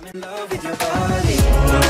I'm in love with your body.